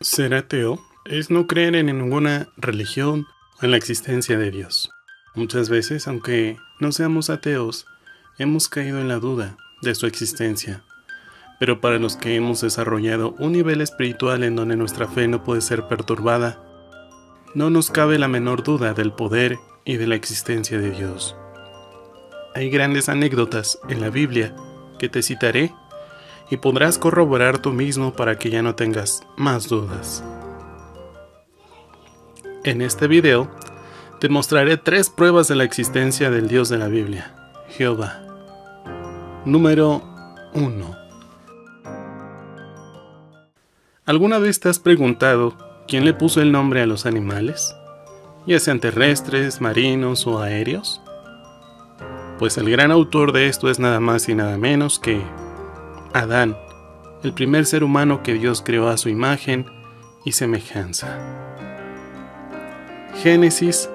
Ser ateo es no creer en ninguna religión o en la existencia de Dios. Muchas veces, aunque no seamos ateos, hemos caído en la duda de su existencia. Pero para los que hemos desarrollado un nivel espiritual en donde nuestra fe no puede ser perturbada, no nos cabe la menor duda del poder y de la existencia de Dios. Hay grandes anécdotas en la Biblia que te citaré y podrás corroborar tú mismo para que ya no tengas más dudas. En este video te mostraré tres pruebas de la existencia del Dios de la Biblia, Jehová. Número 1. ¿Alguna vez te has preguntado quién le puso el nombre a los animales? Ya sean terrestres, marinos o aéreos. Pues el gran autor de esto es nada más y nada menos que Adán, el primer ser humano que Dios creó a su imagen y semejanza. Génesis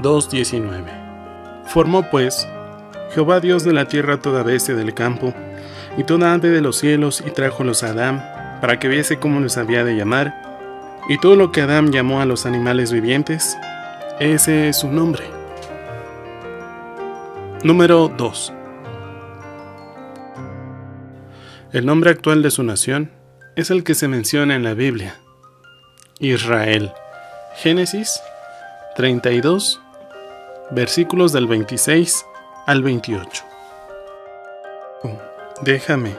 2.19 Formó pues Jehová Dios de la tierra toda bestia del campo y toda ave de los cielos y trájolos a Adán para que viese cómo los había de llamar y todo lo que Adán llamó a los animales vivientes, ese es su nombre. Número 2 El nombre actual de su nación es el que se menciona en la Biblia, Israel. Génesis 32, versículos del 26 al 28. Déjame,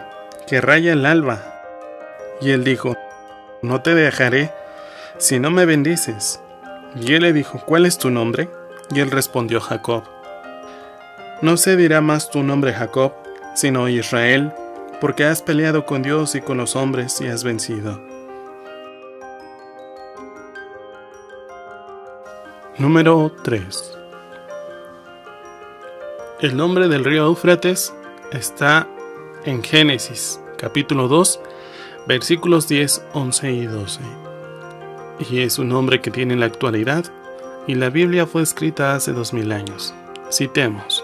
que raya el alba. Y él dijo, no te dejaré si no me bendices. Y él le dijo, ¿cuál es tu nombre? Y él respondió, Jacob. No se dirá más tu nombre Jacob, sino Israel, porque has peleado con Dios y con los hombres y has vencido. Número 3. El nombre del río Éufrates está en Génesis, capítulo 2, versículos 10, 11 y 12. Y es un nombre que tiene en la actualidad, y la Biblia fue escrita hace dos mil años. Citemos.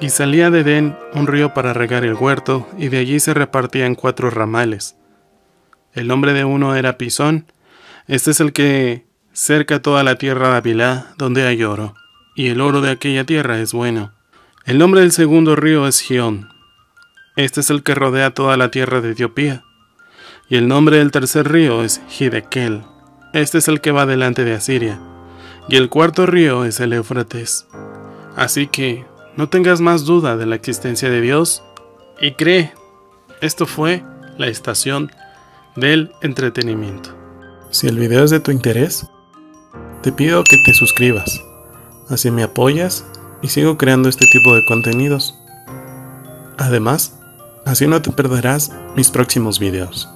Y salía de Edén un río para regar el huerto, y de allí se repartía en cuatro ramales. El nombre de uno era Pisón, este es el que cerca toda la tierra de Avilá, donde hay oro, y el oro de aquella tierra es bueno. El nombre del segundo río es Gión, este es el que rodea toda la tierra de Etiopía. Y el nombre del tercer río es Hidekel, este es el que va delante de Asiria. Y el cuarto río es el Éufrates. Así que no tengas más duda de la existencia de Dios y cree. Esto fue la estación del entretenimiento. Si el video es de tu interés, te pido que te suscribas. Así me apoyas y sigo creando este tipo de contenidos. Además, así no te perderás mis próximos videos.